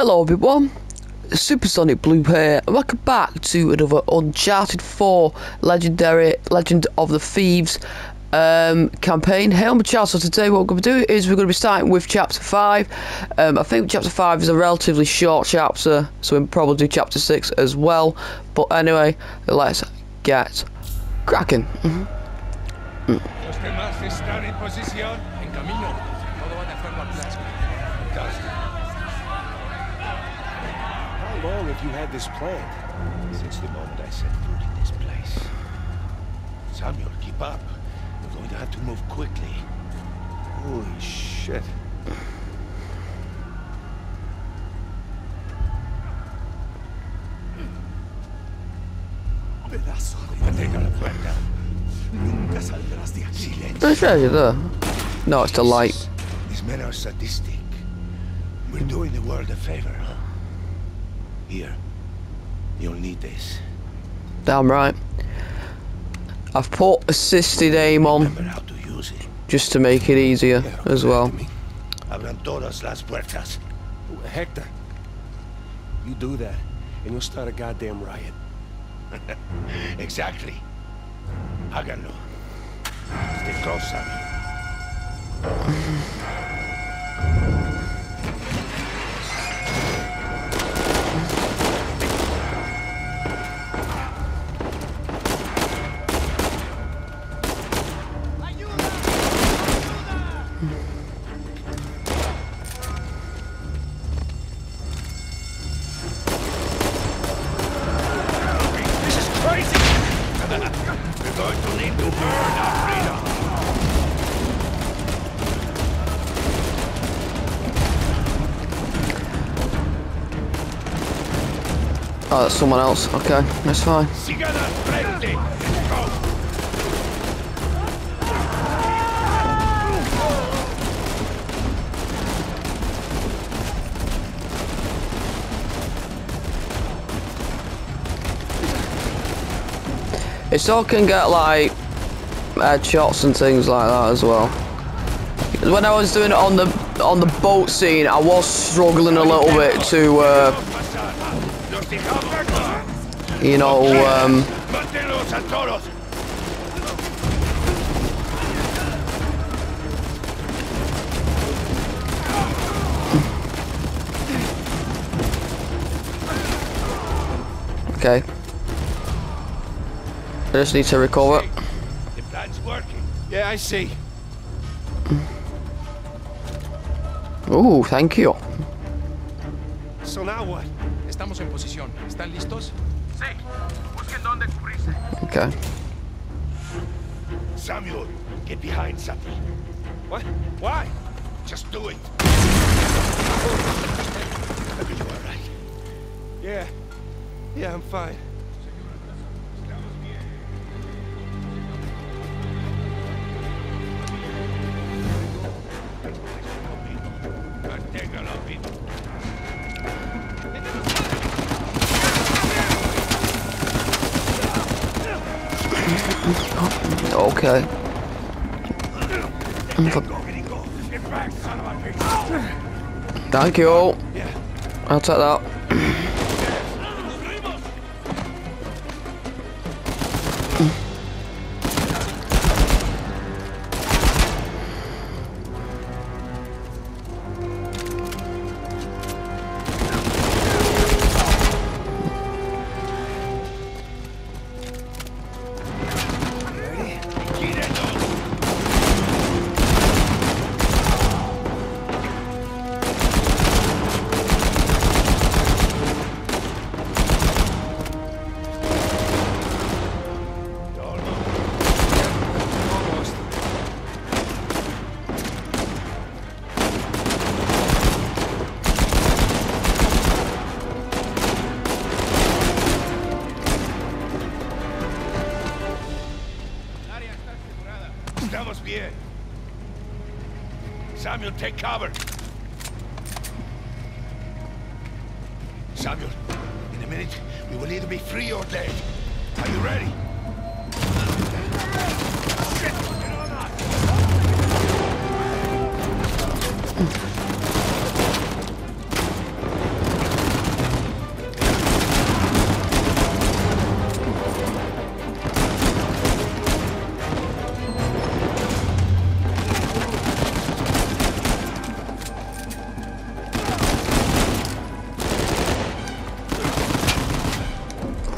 Hello everyone, Supersonic Blue here, welcome back to another Uncharted 4 Legendary Legend of the Thieves um, campaign. Hey, I'm Charles, so today what we're going to do is we're going to be starting with Chapter 5. Um, I think Chapter 5 is a relatively short chapter, so we'll probably do Chapter 6 as well. But anyway, let's get cracking. Mhm. Los demás long have you had this plan? Since the moment I set foot in this place. Samuel, keep up. We're going to have to move quickly. Holy shit. Pedazo de... Puerta. Nunca saldrás de aquí. There's there. No, it's the light. These men are sadistic. We're doing the world a favor, huh? Here. You'll need this. Damn right. I've put assisted aim on Remember how to use it. just to make it easier Yeah, as well. Abran todas las puertas. Hector, you do that, and you'll start a goddamn riot. Exactly. Háganlo. Stay close, Sammy. Someone else. Okay, that's fine. It still can get like headshots and things like that as well. When I was doing it on the on the boat scene, I was struggling a little bit to, uh. You know, um, Manténlos a todos. okay. I just need to recover. The plan's working. Yeah, I see. Ooh, thank you. So now what? Estamos en posición. ¿Están listos? Okay. Samuel, get behind something. What? Why? Just do it. Are you all right? Yeah. Yeah, I'm fine. Bitch. Thank you. I'll take that. Take cover.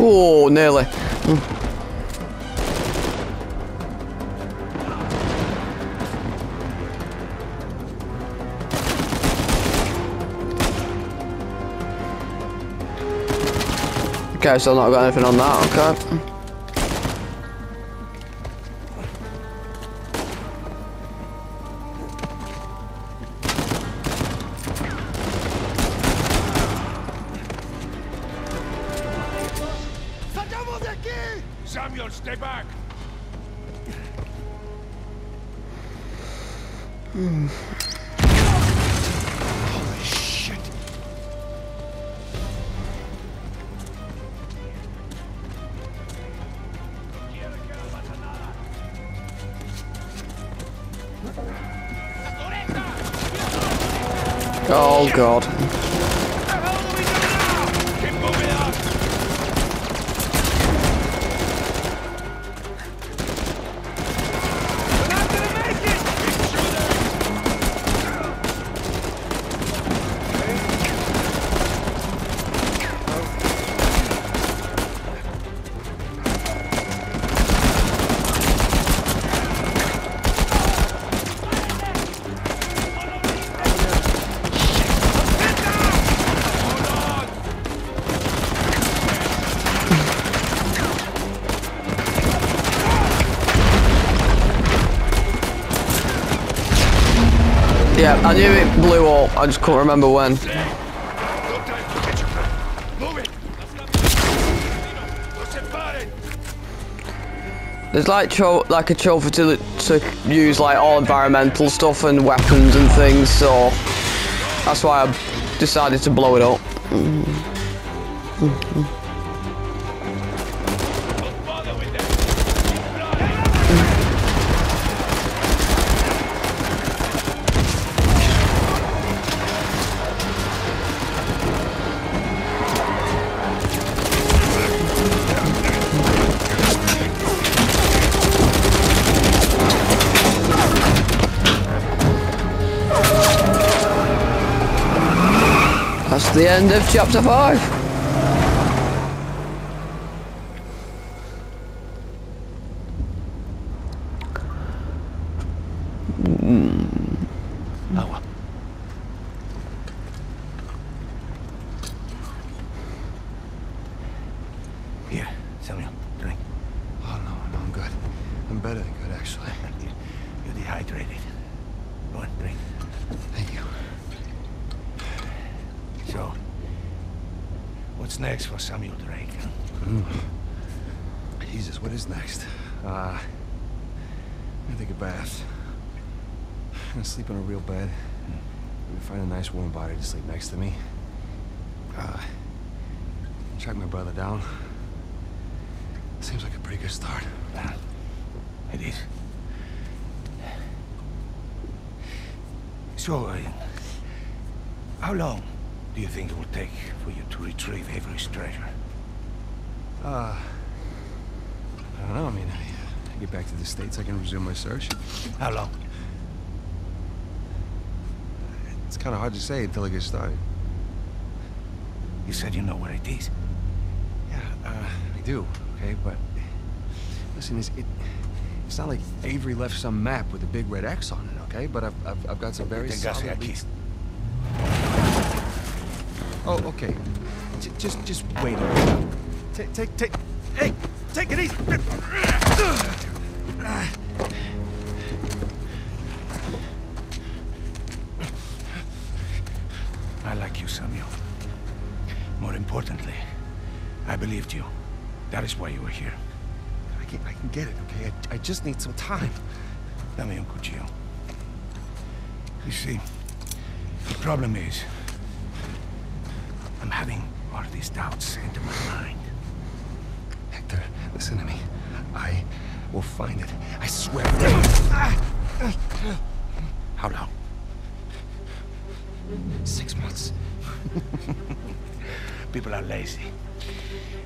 Oh, nearly. Okay, so I've not got anything on that, okay. I just can't remember when. There's like like a trophy to to use like all environmental stuff and weapons and things, so that's why I decided to blow it up. Don't bother the end of chapter 5. Nice warm body to sleep next to me. Uh, track my brother down. Seems like a pretty good start. Well, it is. So, uh, how long do you think it will take for you to retrieve Avery's treasure? Uh, I don't know. I mean, I, I get back to the States, I can resume my search. How long? It's kind of hard to say until I get started. You said you know where it is. Yeah, uh, I do, okay, but listen, it's, it, it's not like Avery left some map with a big red X on it, okay? But I've, I've, I've got some very solid leads. Oh, okay. J just, just wait a minute. Take, take, take. Hey, take it easy. Importantly, I believed you. That is why you were here. I can, I can get it, okay? I, I just need some time. Dame un cuchillo. You see, the problem is, I'm having all these doubts into my mind. Hector, listen to me. I will find it. I swear. How long? Six months. People are lazy.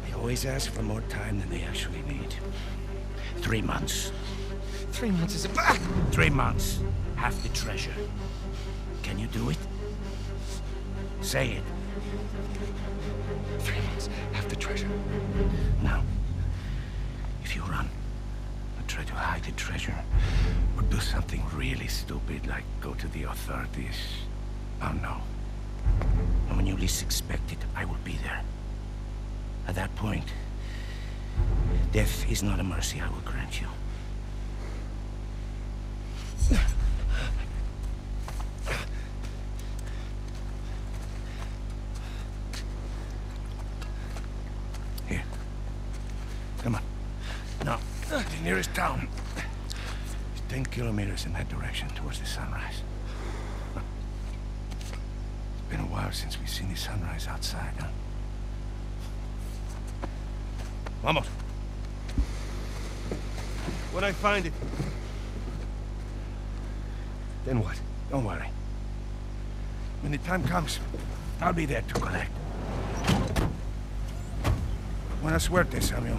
They always ask for more time than they actually need. Three months. Three months is a... Ah! Three months. Half the treasure. Can you do it? Say it. Three months, half the treasure. Now, if you run, or try to hide the treasure, or do something really stupid like go to the authorities, oh no. And when you least expect it, I will be there. At that point, death is not a mercy I will grant you. Here. Come on. Now, the nearest town is 10 kilometers in that direction towards the sunrise. It's been a while since we've seen the sunrise outside, huh? Vamos. When I find it... Then what? Don't worry. When the time comes, I'll be there to collect. Buena suerte, Samuel.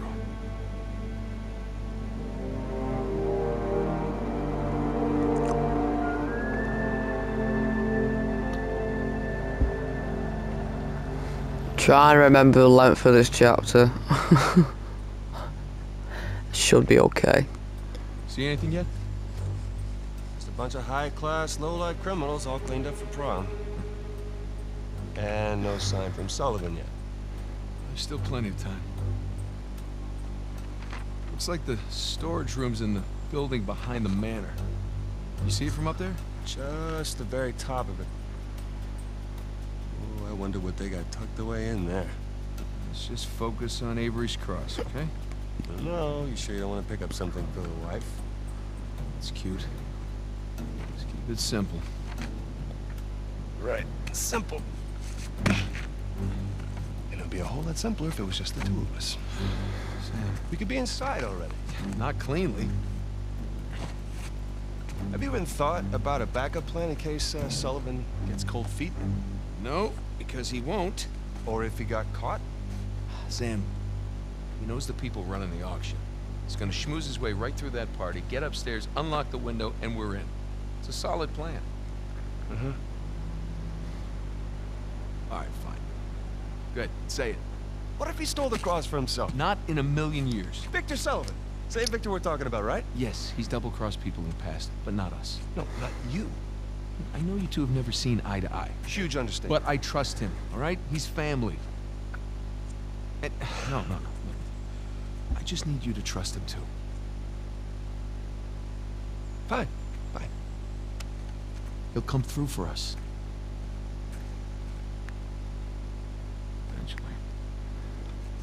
all. and remember the length of this chapter. Should be okay. See anything yet? Just a bunch of high-class, low-life criminals all cleaned up for prom. And no sign from Sullivan yet. There's still plenty of time. Looks like the storage room's in the building behind the manor. You see it from up there? Just the very top of it. I wonder what they got tucked away in there. Let's just focus on Avery's Cross, okay? No, you sure you don't want to pick up something for the wife? It's cute. Let's keep it simple. Right. Simple. It'd be a whole lot simpler if it was just the two of us. Sam, We could be inside already. not cleanly. Have you even thought about a backup plan in case uh, Sullivan gets cold feet? No, because he won't. Or if he got caught? Sam, he knows the people running the auction. He's gonna schmooze his way right through that party, get upstairs, unlock the window, and we're in. It's a solid plan. Uh-huh. All right, fine. Good, say it. What if he stole the cross for himself? Not in a million years. Victor Sullivan. Same Victor we're talking about, right? Yes, he's double-crossed people in the past, but not us. No, not you. I know you two have never seen eye to eye, Huge understanding. but I trust him, all right? He's family. And, no, no, no. I just need you to trust him, too. Fine, fine. He'll come through for us. Eventually.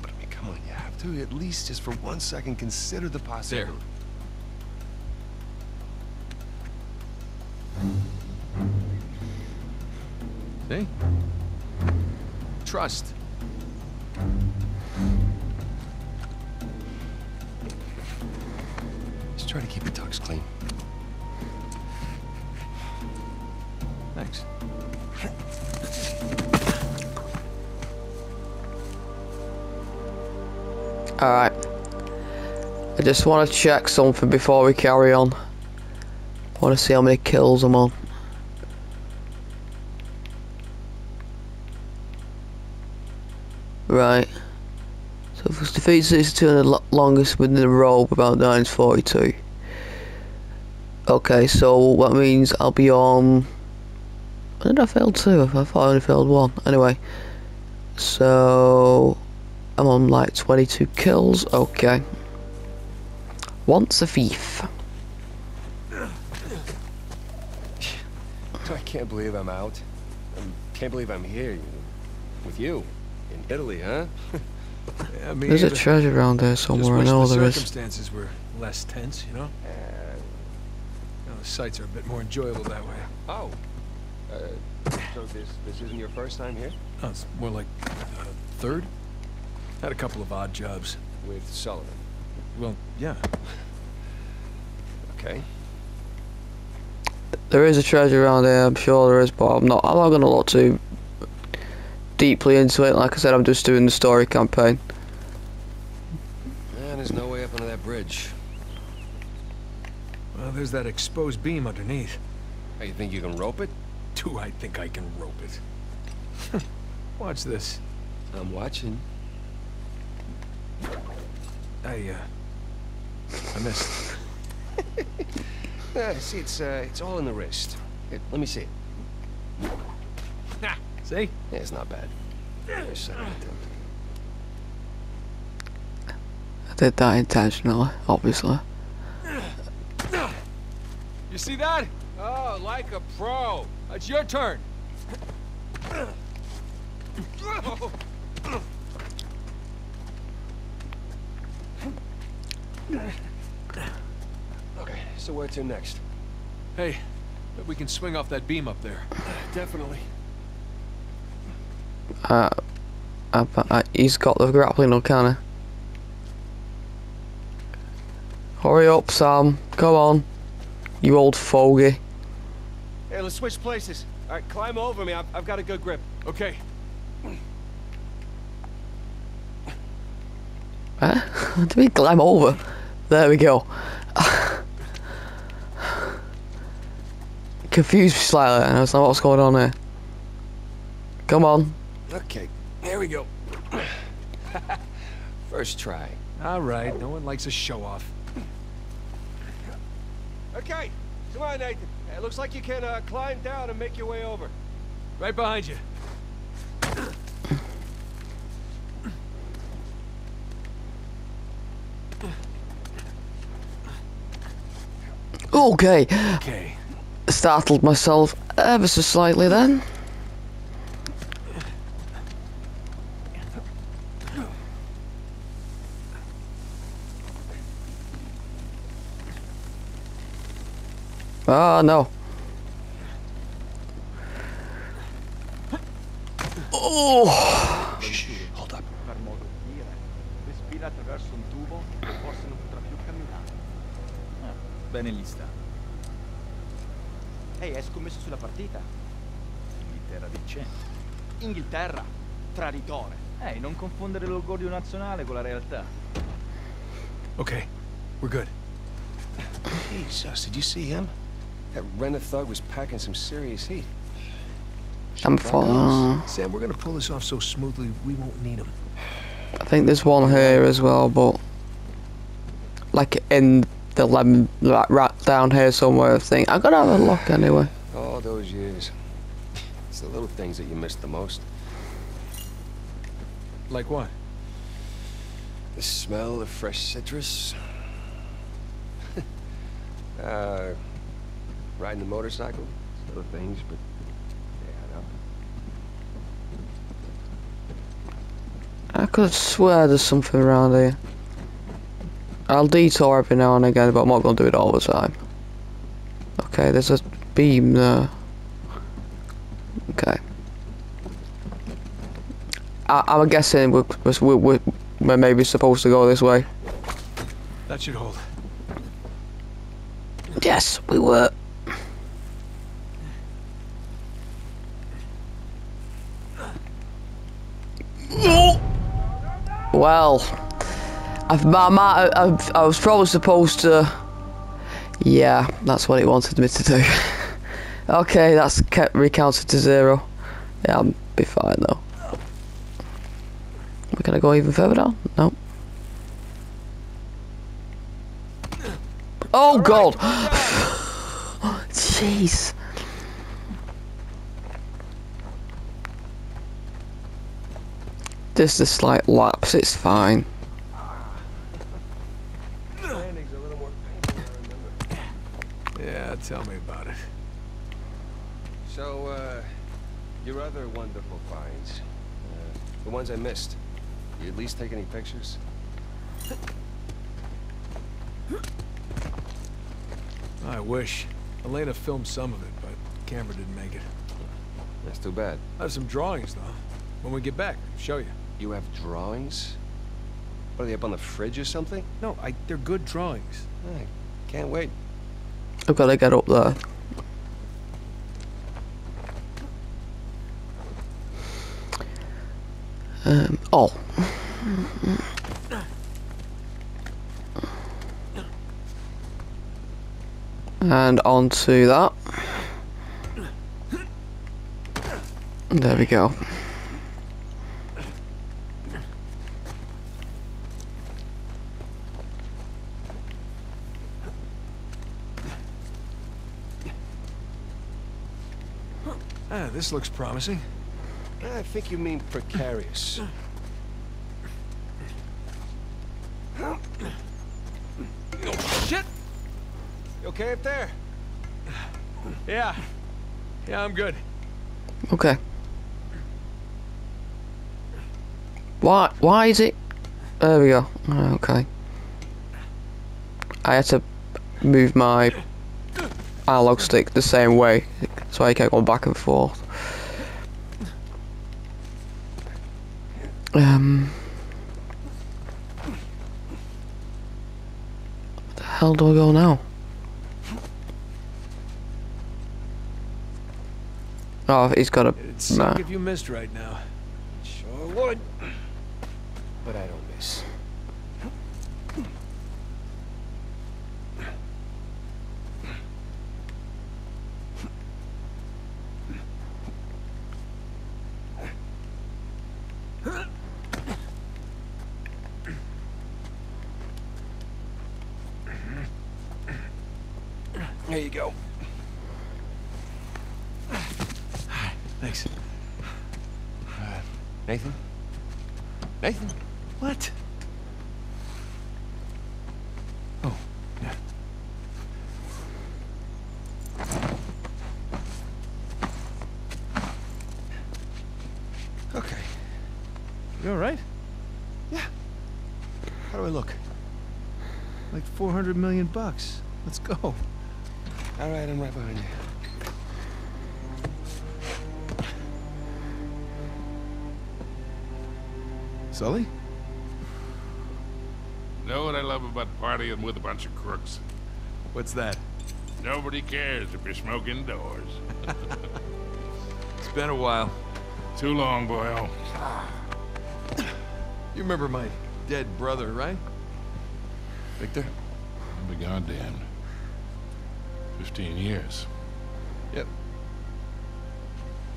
But I mean, come on, you have to at least just for one second consider the possibility. See? Trust. Just try to keep your tux clean. Thanks. Alright. I just want to check something before we carry on. I want to see how many kills I'm on. Right. So if it's defeat 62 and the longest within a row without dying is 42. Okay, so that means I'll be on... When did I fail two? I thought I only failed one. Anyway. So... I'm on like 22 kills. Okay. Once a thief. I can't believe I'm out. I can't believe I'm here with you in Italy, huh? Yeah, me There's a treasure around there Just somewhere. I wish know the there is. circumstances were less tense, you know? You know, the sights are a bit more enjoyable that way. Oh. Uh, so this this isn't your first time here No, it's more like uh, third. Had a couple of odd jobs. with Sullivan? Well, yeah. Okay. There is a treasure around there. I'm sure there is, but I'm not. I'm not gonna look too deeply into it. Like I said, I'm just doing the story campaign. Man, there's no way up under that bridge. Well, there's that exposed beam underneath. Hey, you think you can rope it? Do I think I can rope it? Watch this. I'm watching. I, uh... I missed. Yeah, see, it's uh, it's all in the wrist. Here, let me see it. See? Yeah, it's not bad. There's second attempt. I did that intentionally, obviously. You see that? Oh, like a pro. It's your turn. Okay, so where to next? Hey, bet we can swing off that beam up there. Definitely. Uh, uh, uh, he's got the grappling hook, can he? Hurry up, Sam. Come on. You old fogey. Hey, let's switch places. All right, climb over me. I've, I've got a good grip. Okay. Huh? Do we climb over? There we go. Confused slightly, and I was like, what's going on here? Come on. Okay, there we go. First try. All right, no one likes a show-off. Okay, come on, Nathan. It looks like you can uh, climb down and make your way over. Right behind you. Okay. Okay. Startled myself ever so slightly then. Ah, no. Oh, Hold up. per modo di dire. Respira attraverso un tubo e forse non potrà più camminare. Bene lista. Ehi, hai scommesso sulla partita? Inghilterra vincente. Inghilterra, traditore. Ehi, non confondere l'orgoglio nazionale con la realtà. Okay, we're good. Jesus, did you see him? That Renna thug was packing some serious heat. I'm falling. Sam, we're gonna pull this off so smoothly we won't need him. I think there's one here as well, but like in the lemon, like right down here somewhere. I think I'm gonna have a look anyway. All those years. It's the little things that you miss the most. Like what? The smell of fresh citrus. uh, riding the motorcycle. Little things, but yeah, I know. I could swear there's something around here. I'll detour every now and again, but I'm not gonna do it all the time. Okay, there's a beam there. Okay. I, I'm guessing we're, we're, we're, we're maybe supposed to go this way. That should hold. Yes, we were. Well, I've, I've, I was probably supposed to. Yeah, that's what it wanted me to do. okay, that's kept recounted to zero. Yeah, I'll be fine though. We're gonna go even further down? No. Oh god! Jeez. Just a slight lapse, it's fine. Landing's a little more painful than I remember. Yeah, tell me about it. So, uh, your other wonderful finds, uh, the ones I missed, you at least take any pictures? I wish. Elena filmed some of it, but the camera didn't make it. That's too bad. I have some drawings, though. When we get back, I'll show you. You have drawings? What, are they up on the fridge or something? No, I, they're good drawings. I can't wait. I've got to get up there. Um, oh. And onto that. There we go. This looks promising. I think you mean precarious. oh, Shit! You okay up there? Yeah. Yeah, I'm good. Okay. Why? Why is it? There we go. Oh, Okay. I had to move my analog stick the same way, so I kept go back and forth. Um. Where the hell do I go now? Oh, he's got a. It'd suck if you missed right now. It Sure would. But I don't miss. Like 400 million bucks. Let's go. All right, I'm right behind you. Sully? Know what I love about partying with a bunch of crooks? What's that? Nobody cares if you're smoking indoors. It's been a while. Too long, boyo. You remember my dead brother, right? Victor? I'll goddamned. Fifteen years. Yep.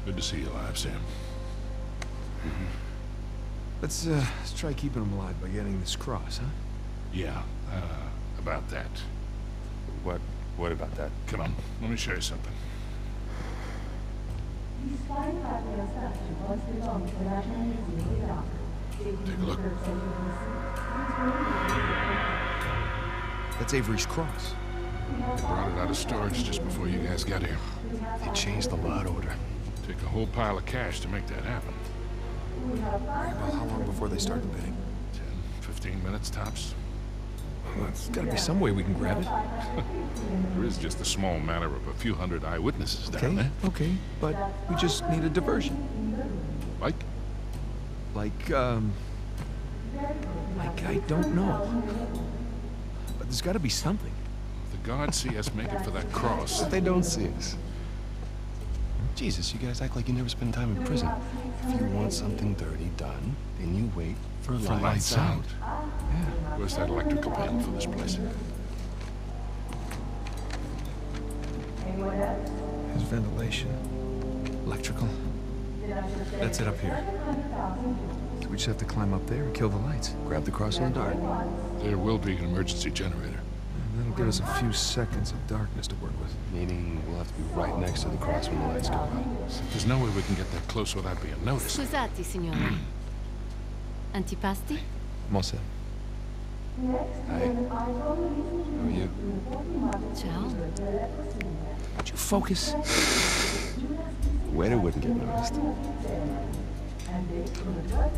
Good to see you alive, Sam. Let's, uh, let's try keeping him alive by getting this cross, huh? Yeah, uh, about that. What? What about that? Come on, let me show you something. Take a look. That's Avery's cross. They brought it out of storage just before you guys got here. They changed the lot order. Took a whole pile of cash to make that happen. Well, how long before they start bidding? 10, 15 minutes tops. Well, there's gotta be some way we can grab it. There is just a small matter of a few hundred eyewitnesses down Okay, there. okay, but we just need a diversion. Like, Like, um... Like, I don't know. But there's gotta be something. the guards see us making for that cross. But they don't see us. Jesus, you guys act like you never spend time in prison. If you want something dirty done, then you wait for, For lights out. Where's that electrical panel for this place? There's ventilation. Electrical. That's it up here. So we just have to climb up there and kill the lights. Grab the cross on the dart. There will be an emergency generator. And that'll give us a few seconds of darkness to work with. Meaning we'll have to be right next to the cross when the lights go out. There's no way we can get that close without being noticed. Scusate, signore. Antipasti? Mossa. Hi. How are you? Ciao. Would you focus? the Waiter wouldn't get noticed.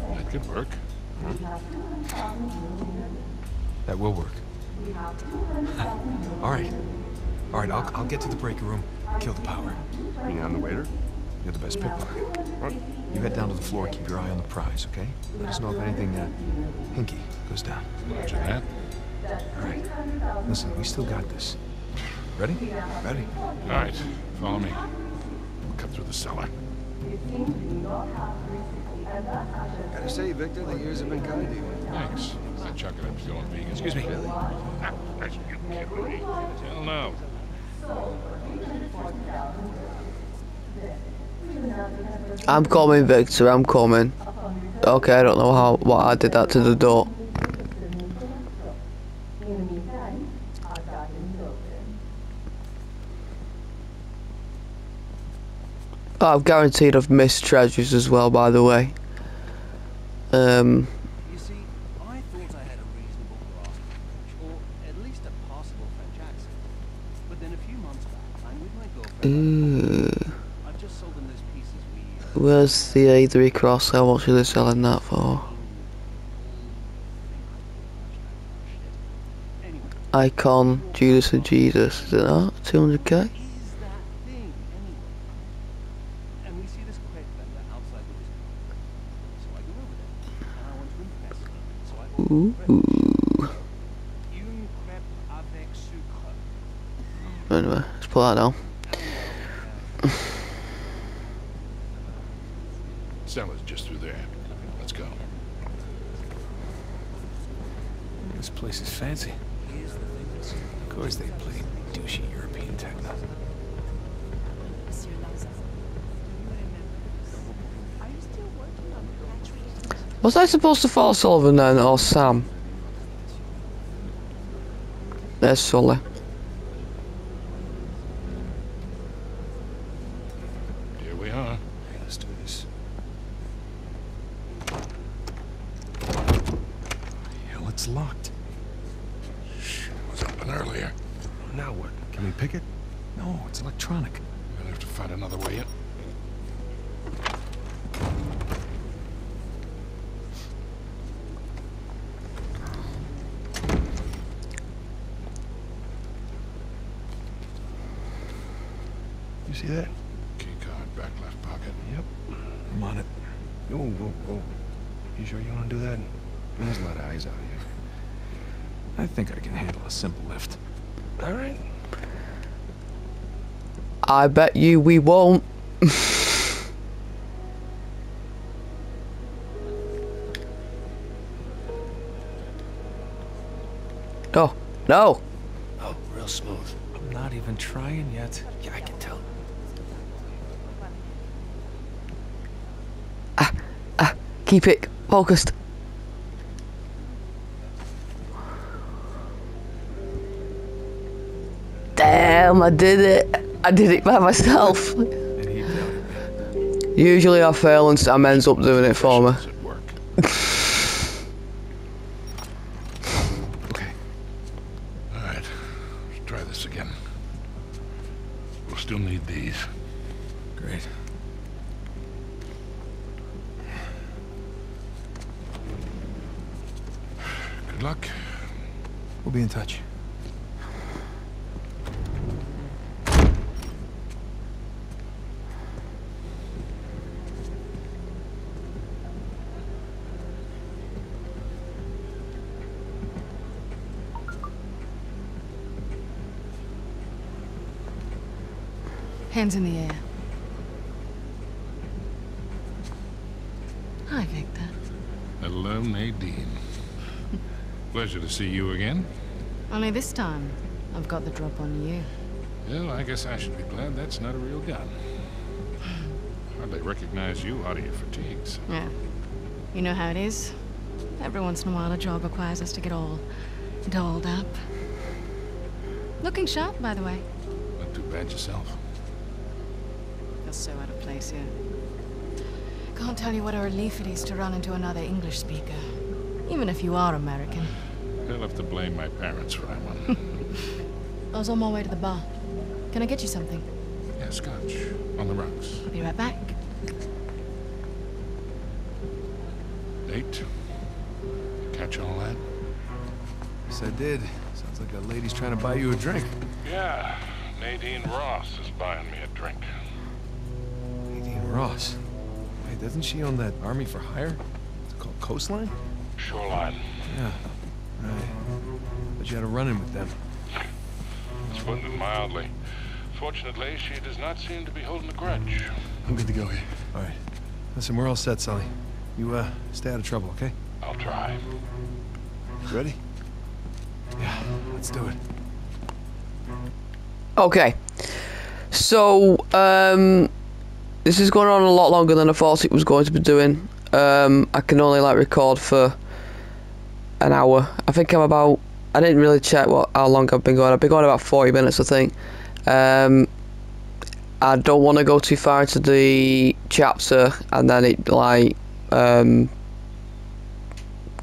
That could work. Hmm? That will work. All right. All right, I'll, I'll get to the breaker room, kill the power. You know, I'm the waiter. You're the best pickpocket. You head down to the floor, keep your eye on the prize, okay? Let us know if anything, uh, hinky goes down. Roger that. All right. Listen, we still got this. Ready? Ready. All right, follow me. We'll cut through the cellar. Gotta say, Victor, the years have been kind to you. Thanks. I chuck it up to going vegan. Excuse me. Really? Hell no. I'm coming, Victor. I'm coming. Okay, I don't know how what I did that to the door. Oh, I've guaranteed I've missed treasures as well, by the way. Um, You see, I thought I had a reasonable grasp of French, or at least a passable French accent. But then a few months back, I'm with my girlfriend. ooh, I've just sold them those pieces we. Uh, where's the Avery cross? How much are they selling that for? Anyway, Icon, Judas and Jesus. Is it that? 200k? is that thing anyway? And we see this crepe vendor outside with his car. So I go over there, and I want to impress him. So I order Ooh. crepe. Une crepe avec sucre. Anyway, let's put that down. Cellar's just through there. Let's go. This place is fancy. Of course they play douchey European techno. Was I supposed to follow Sullivan then, or Sam? There's Sully. Here we are. Let's do this. Hell, it's locked. It was open earlier. Now what? Can we pick it? No, it's electronic. We're gonna have to find another way in. You see that? Key card, back left pocket. Yep. I'm on it. Whoa, whoa, whoa. You sure you want to do that? I mean, there's a lot of eyes out here. I think I can handle a simple lift. All right. I bet you we won't. oh, no. Oh, real smooth. I'm not even trying yet. Yeah, I can tell. Ah keep it focused. Damn, I did it. I did it by myself. And he doubted me. Usually I fail and Sam ends up doing it for me. Hands in the air. Hi, Victor. Hello, Nadine. Pleasure to see you again. Only this time, I've got the drop on you. Well, I guess I should be glad that's not a real gun. Hardly recognize you out of your fatigues. Yeah. You know how it is. Every once in a while, a job requires us to get all dolled up. Looking sharp, by the way. Not too bad yourself. Feel so out of place here. Can't tell you what a relief it is to run into another English speaker. Even if you are American. They'll have to blame my parents for that one. I was on my way to the bar. Can I get you something? yeah, scotch. On the rocks. I'll be right back. Date? Catch all that? Yes, I did. Sounds like a lady's trying to buy you a drink. Yeah, Nadine Ross is buying me a drink. Nadine Ross. Wait, doesn't she own that Army for Hire? It's called Coastline? Shoreline. Yeah. Right. But you had a run-in with them. It's putting it mildly. Fortunately, she does not seem to be holding a grudge. I'm good to go here. All right. Listen, we're all set, Sully. You, uh, stay out of trouble, okay? I'll try. Ready? Yeah, let's do it. Okay. So, um, this is going on a lot longer than I thought it was going to be doing. Um, I can only like record for an hour. I think I'm about. I didn't really check what how long I've been going. I've been going about 40 minutes, I think. Um, I don't want to go too far into the chapter and then it like um,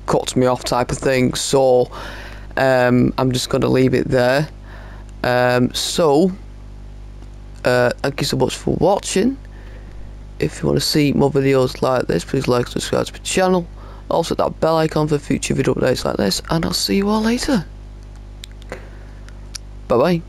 cuts me off type of thing. So um, I'm just going to leave it there. Um, so, uh, thank you so much for watching. If you want to see more videos like this, please like and subscribe to my channel. Also, that bell icon for future video updates like this, and I'll see you all later. Bye bye.